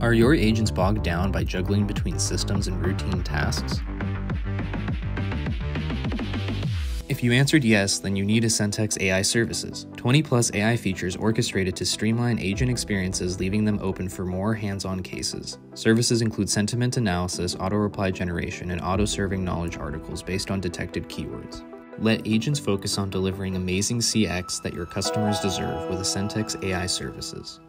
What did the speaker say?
Are your agents bogged down by juggling between systems and routine tasks? If you answered yes, then you need Eccentex AI services. 20 plus AI features orchestrated to streamline agent experiences, leaving them open for more hands on cases. Services include sentiment analysis, auto reply generation, and auto serving knowledge articles based on detected keywords. Let agents focus on delivering amazing CX that your customers deserve with Eccentex AI services.